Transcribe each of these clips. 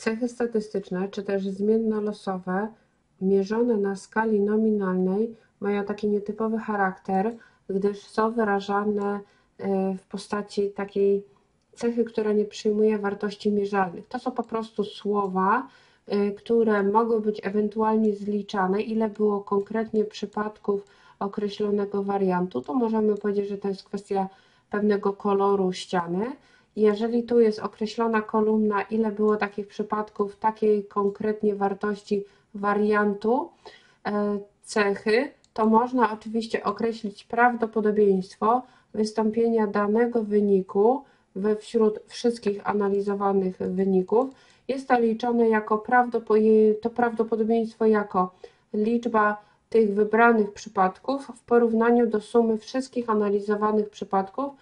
Cechy statystyczne, czy też zmienne losowe, mierzone na skali nominalnej, mają taki nietypowy charakter, gdyż są wyrażane e, w postaci takiej cechy, która nie przyjmuje wartości mierzalnych. To są po prostu słowa, e, które mogą być ewentualnie zliczane, ile było konkretnie przypadków określonego wariantu, to możemy powiedzieć, że to jest kwestia pewnego koloru ściany. Jeżeli tu jest określona kolumna, ile było takich przypadków, takiej konkretnie wartości wariantu e, cechy, to można oczywiście określić prawdopodobieństwo wystąpienia danego wyniku we wśród wszystkich analizowanych wyników. Jest to liczone jako to prawdopodobieństwo jako liczba tych wybranych przypadków w porównaniu do sumy wszystkich analizowanych przypadków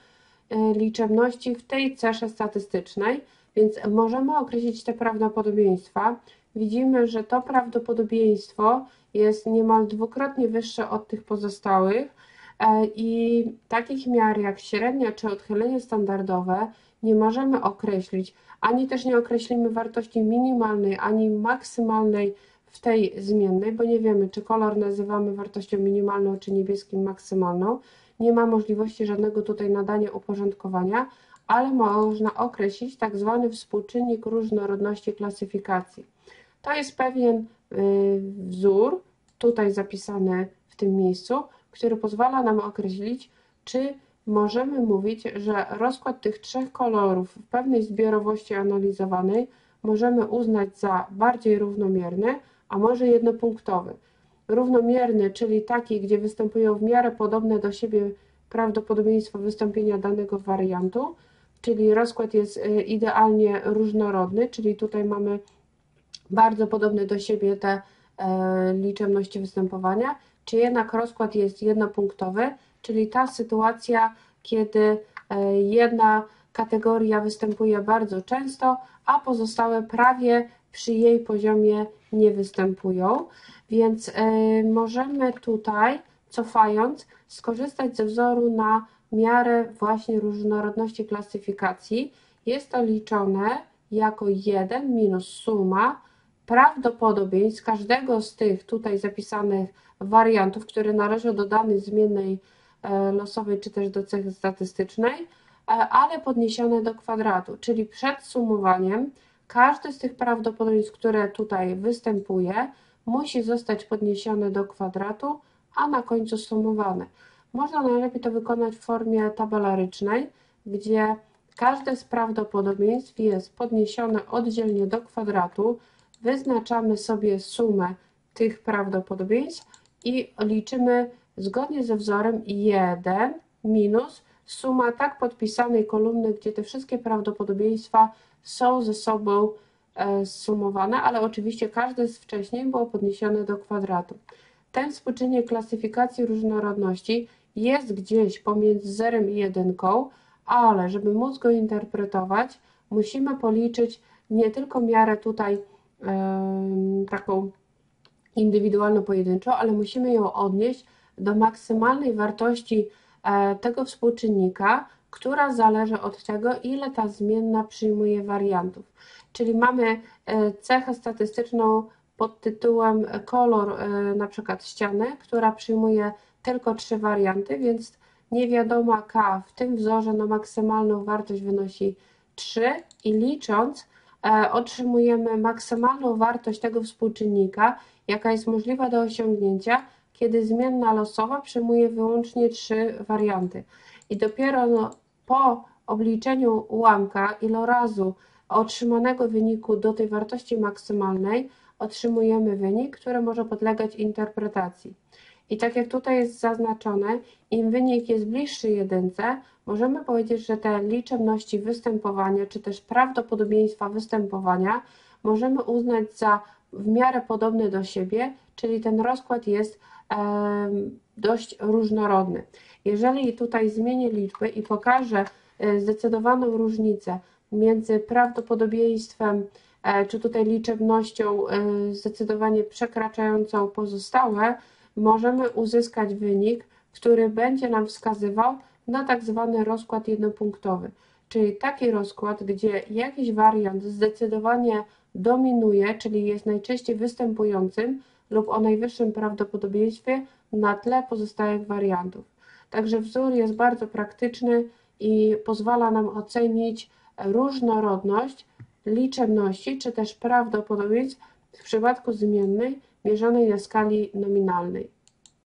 liczebności w tej cesze statystycznej, więc możemy określić te prawdopodobieństwa. Widzimy, że to prawdopodobieństwo jest niemal dwukrotnie wyższe od tych pozostałych e, i takich miar jak średnia czy odchylenie standardowe nie możemy określić, ani też nie określimy wartości minimalnej, ani maksymalnej w tej zmiennej, bo nie wiemy, czy kolor nazywamy wartością minimalną, czy niebieskim maksymalną. Nie ma możliwości żadnego tutaj nadania uporządkowania, ale można określić tak zwany współczynnik różnorodności klasyfikacji. To jest pewien y, wzór, tutaj zapisany w tym miejscu, który pozwala nam określić, czy możemy mówić, że rozkład tych trzech kolorów w pewnej zbiorowości analizowanej możemy uznać za bardziej równomierny, a może jednopunktowy. Równomierny, czyli taki, gdzie występują w miarę podobne do siebie prawdopodobieństwo wystąpienia danego wariantu, czyli rozkład jest y, idealnie różnorodny, czyli tutaj mamy bardzo podobne do siebie te e, liczebności występowania, czy jednak rozkład jest jednopunktowy, czyli ta sytuacja, kiedy e, jedna kategoria występuje bardzo często, a pozostałe prawie przy jej poziomie nie występują, więc e, możemy tutaj, cofając, skorzystać ze wzoru na miarę właśnie różnorodności klasyfikacji. Jest to liczone jako 1 minus suma prawdopodobieństw każdego z tych tutaj zapisanych wariantów, które należą do danej zmiennej e, losowej czy też do cechy statystycznej, e, ale podniesione do kwadratu, czyli przed sumowaniem każde z tych prawdopodobieństw, które tutaj występuje, musi zostać podniesione do kwadratu, a na końcu sumowane. Można najlepiej to wykonać w formie tabelarycznej, gdzie każde z prawdopodobieństw jest podniesione oddzielnie do kwadratu, wyznaczamy sobie sumę tych prawdopodobieństw i liczymy zgodnie ze wzorem 1 minus suma tak podpisanej kolumny, gdzie te wszystkie prawdopodobieństwa są ze sobą e, sumowane, ale oczywiście każde z wcześniej było podniesione do kwadratu. Ten współczynnik klasyfikacji różnorodności jest gdzieś pomiędzy 0 i 1, ale żeby móc go interpretować, musimy policzyć nie tylko miarę tutaj taką indywidualną, pojedynczą, ale musimy ją odnieść do maksymalnej wartości e, tego współczynnika, która zależy od tego, ile ta zmienna przyjmuje wariantów. Czyli mamy e, cechę statystyczną pod tytułem kolor e, na przykład ściany, która przyjmuje tylko trzy warianty, więc niewiadoma k w tym wzorze na maksymalną wartość wynosi 3 i licząc E, otrzymujemy maksymalną wartość tego współczynnika, jaka jest możliwa do osiągnięcia, kiedy zmienna losowa przyjmuje wyłącznie trzy warianty. I dopiero no, po obliczeniu ułamka ilorazu otrzymanego wyniku do tej wartości maksymalnej otrzymujemy wynik, który może podlegać interpretacji. I tak jak tutaj jest zaznaczone, im wynik jest bliższy jedynce, możemy powiedzieć, że te liczebności występowania, czy też prawdopodobieństwa występowania możemy uznać za w miarę podobne do siebie, czyli ten rozkład jest dość różnorodny. Jeżeli tutaj zmienię liczby i pokażę e, zdecydowaną różnicę między prawdopodobieństwem, e, czy tutaj liczebnością e, zdecydowanie przekraczającą pozostałe, możemy uzyskać wynik, który będzie nam wskazywał na tak zwany rozkład jednopunktowy. czyli taki rozkład, gdzie jakiś wariant zdecydowanie dominuje, czyli jest najczęściej występującym lub o najwyższym prawdopodobieństwie na tle pozostałych wariantów. Także wzór jest bardzo praktyczny i pozwala nam ocenić różnorodność liczebności czy też prawdopodobieństw w przypadku zmiennej mierzonej na skali nominalnej.